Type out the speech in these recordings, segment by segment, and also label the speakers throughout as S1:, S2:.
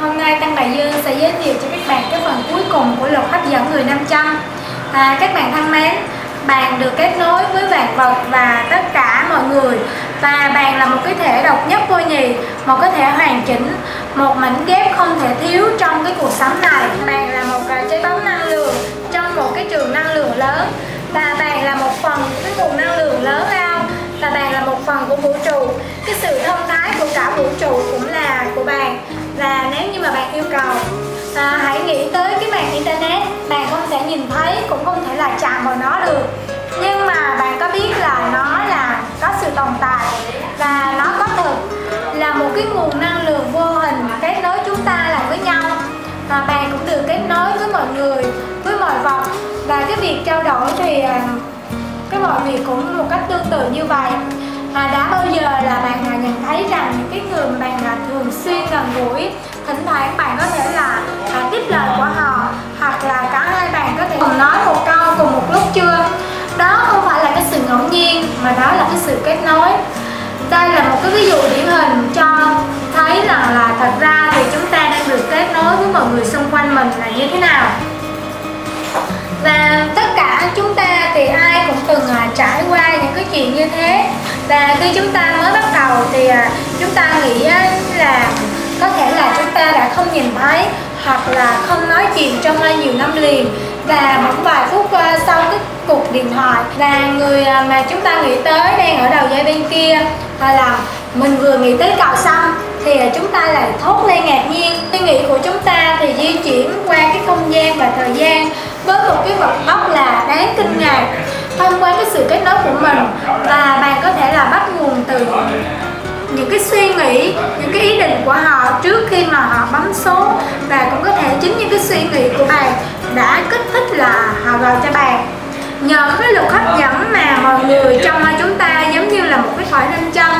S1: hôm nay Tăng Đại Dương sẽ giới thiệu cho các bạn cái phần cuối cùng của luật hấp dẫn người 500 à, Các bạn thân mến, bạn được kết nối với vạn vật và tất cả mọi người. Và bạn là một cái thể độc nhất vô nhị, một cái thể hoàn chỉnh, một mảnh ghép không thể thiếu trong cái cuộc sống này. Bạn là một trái bóng năng lượng trong một cái trường năng lượng lớn. Và bạn là một phần của cái nguồn năng lượng lớn lao. Và bạn là một phần của vũ trụ. Cái sự thông thái của cả vũ trụ cũng là của bạn và nếu như mà bạn yêu cầu à, hãy nghĩ tới cái mạng internet bạn không thể nhìn thấy cũng không thể là chạm vào nó được. Nhưng mà bạn có biết là nó là có sự tồn tại và nó có thực là một cái nguồn năng lượng vô hình kết nối chúng ta lại với nhau. Và bạn cũng được kết nối với mọi người với mọi vật. Và cái việc trao đổi thì à, cái mọi việc cũng một cách tương tự như vậy. À, đã bao giờ là bạn à, nhận thấy rằng mũi. Thỉnh thoảng bạn có thể là à, tiếp lời của họ hoặc là cả hai bạn có thể cùng nói một câu cùng một lúc chưa? Đó không phải là cái sự ngẫu nhiên mà đó là cái sự kết nối. Đây là một cái ví dụ điển hình cho thấy rằng là thật ra thì chúng ta đang được kết nối với mọi người xung quanh mình là như thế nào. Và tất cả chúng ta thì ai cũng từng à, trải qua những cái chuyện như thế. Và khi chúng ta mới bắt đầu thì à, chúng ta nghĩ à, máy hoặc là không nói chuyện trong à, nhiều năm liền. Và bỗng vài phút ờ, sau cái cuộc điện thoại và người ờ, mà chúng ta nghĩ tới đang ở đầu dây bên kia hoặc là mình vừa nghĩ tới cậu xong thì ờ, chúng ta lại thốt lên ngạc nhiên. Suy nghĩ của chúng ta thì di chuyển qua cái không gian và thời gian với một cái vật gốc là đáng kinh ngạc. Thông qua cái sự kết nối của mình và bạn có thể là bắt nguồn từ những cái suy nghĩ, những cái ý định của họ trước khi mà họ bấm số. Và cũng có thể chính những cái suy nghĩ của bạn đã kích thích là họ gọi cho bạn. Nhờ cái lực hấp dẫn mà mọi người trong chúng ta giống như là một cái thỏi nam châm,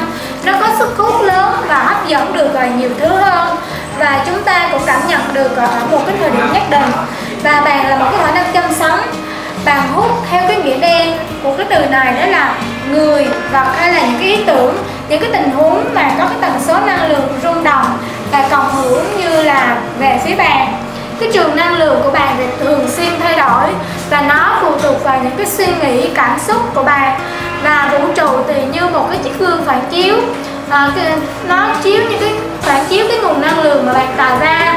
S1: nó có sức hút lớn và hấp dẫn được nhiều thứ hơn. Và chúng ta cũng cảm nhận được ở một cái thời điểm nhất định. Và bạn là một cái thỏi nam châm sống. Bạn hút theo cái nghĩa đen của cái từ này đó là người vật hay là những cái ý tưởng những cái tình huống mà có cái tần số năng lượng rung động và cộng hưởng như là về phía bạn. Cái trường năng lượng của bạn thì thường xuyên thay đổi và nó phụ thuộc vào những cái suy nghĩ cảm xúc của bạn. Và vũ trụ thì như một cái chiếc gương phản chiếu à, nó chiếu những cái phản chiếu cái nguồn năng lượng mà bạn tạo ra.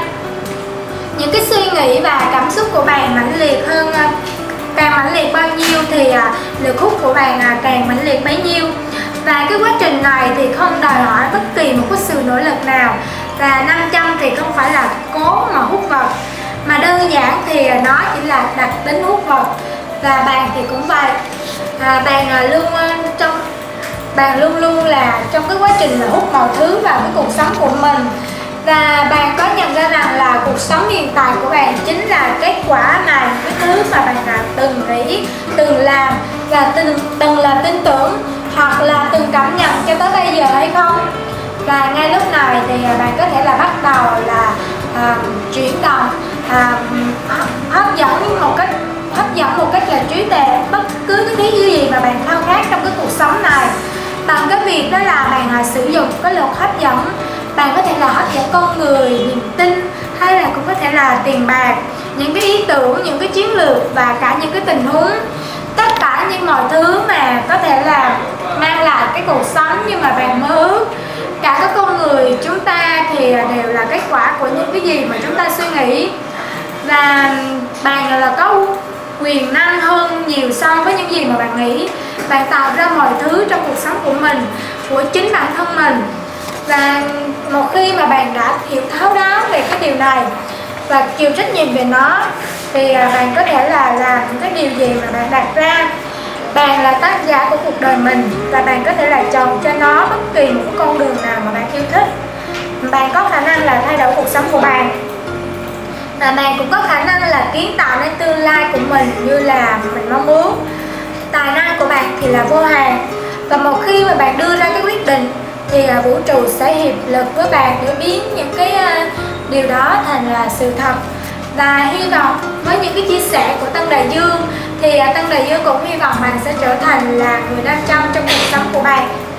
S1: Những cái suy nghĩ và cảm xúc của bạn mãnh liệt hơn càng mãnh liệt bao nhiêu? Thì à, lực hút của bạn à, càng mãnh liệt bấy nhiêu. Và cái quá trình này thì không đòi hỏi bất kỳ một cái sự nỗ lực nào. Và 500 thì không phải là cố mà hút vật mà đơn giản thì à, nó chỉ là đặc tính hút vật và bạn thì cũng vậy. À, bạn à, luôn à, trong bạn luôn luôn là trong cái quá trình là hút mọi thứ vào cái cuộc sống của mình và bạn có nhận ra rằng là cuộc sống hiện tại của bạn chính là kết quả này cái thứ mà bạn đã từng nghĩ từng làm và từng từng là tin tưởng hoặc là từng cảm nhận cho tới bây giờ hay không? Và ngay lúc này thì à, bạn có thể là bắt đầu là à, chuyển động à, hấp dẫn một cách hấp dẫn một cách là trí tuệ bất cứ cái thứ gì mà bạn khao khát trong cái cuộc sống này. Bằng cái việc đó là bạn à, sử dụng cái luật hấp dẫn bạn có thể là hấp dẫn con người niềm tin hay là cũng có thể là tiền bạc, những cái ý tưởng, những cái chiến lược và cả những cái tình huống. Tất cả những mọi thứ mà có thể là mang lại cái cuộc sống nhưng mà bạn mơ ước. Cả các con người chúng ta thì đều là kết quả của những cái gì mà chúng ta suy nghĩ. Và bạn là có quyền năng hơn nhiều so với những gì mà bạn nghĩ. Bạn tạo ra mọi thứ trong cuộc sống của mình, của chính bản thân mình và một khi mà bạn đã hiểu thấu đáo về cái điều này và chịu trách nhiệm về nó, thì à, bạn có thể là làm những cái điều gì mà bạn đặt ra. Bạn là tác giả của cuộc đời mình và bạn có thể là chọn cho nó bất kỳ một con đường nào mà bạn yêu thích. Bạn có khả năng là thay đổi cuộc sống của bạn. Và bạn cũng có khả năng là kiến tạo nên tương lai của mình như là mình mong muốn. Tài năng của bạn thì là vô hạn. Và một khi mà bạn đưa ra cái quyết định thì à, vũ trụ sẽ hiệp lực với bạn để biến những cái điều đó thành là sự thật. Và hy vọng với những cái chia sẻ của Tân Đại Dương, thì à, Tân Đại Dương cũng hy vọng bạn sẽ trở thành là người nam trong trong cuộc sống của bạn.